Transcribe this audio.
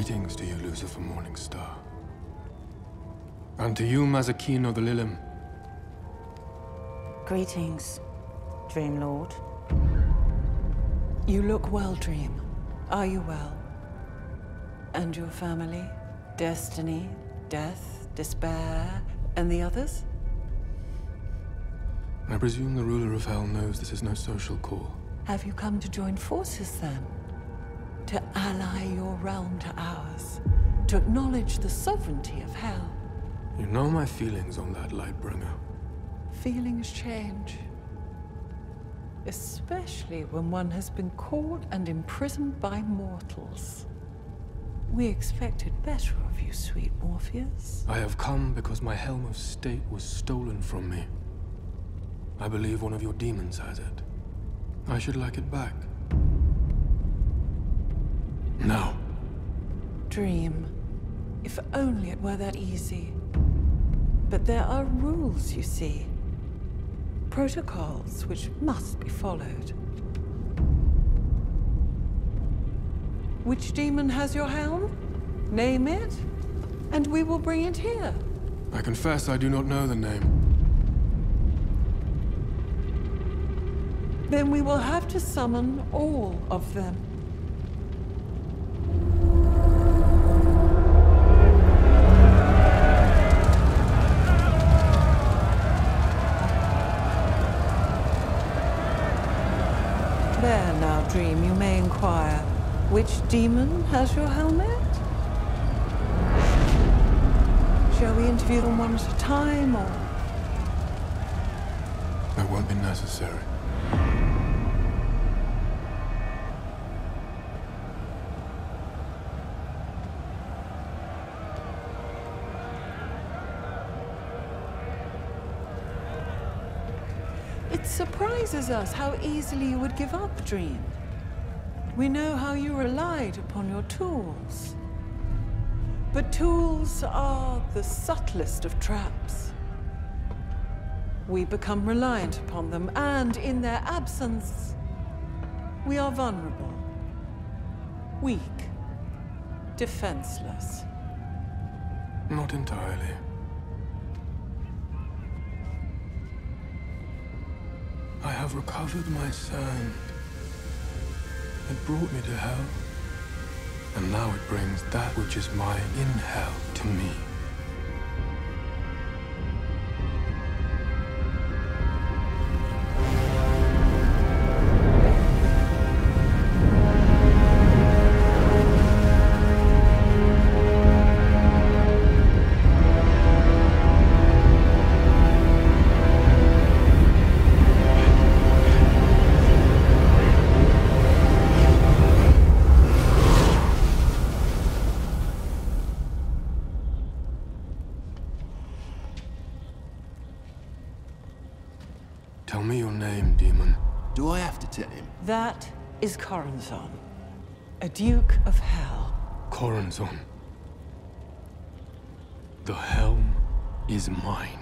Greetings of the Morning Star. And to you, Mazikeen of the Lilim. Greetings, Dream Lord. You look well, Dream. Are you well? And your family? Destiny, death, despair, and the others? I presume the ruler of Hell knows this is no social call. Have you come to join forces then? To ally your realm to ours? To acknowledge the sovereignty of Hell? You know my feelings on that, Lightbringer. Feelings change. Especially when one has been caught and imprisoned by mortals. We expected better of you, sweet Morpheus. I have come because my Helm of State was stolen from me. I believe one of your demons has it. I should like it back. Now. Dream. If only it were that easy. But there are rules, you see. Protocols which must be followed. Which demon has your helm? Name it, and we will bring it here. I confess I do not know the name. Then we will have to summon all of them. There now, Dream, you may inquire. Which demon has your helmet? Shall we interview them one at a time, or...? That won't be necessary. It surprises us how easily you would give up, Dream. We know how you relied upon your tools. But tools are the subtlest of traps. We become reliant upon them, and in their absence, we are vulnerable, weak, defenseless. Not entirely. I have recovered my sand. It brought me to hell. And now it brings that which is mine in hell to me. Tell me your name, demon. Do I have to tell him? That is Choronzon, a Duke of Hell. Choronzon. The helm is mine.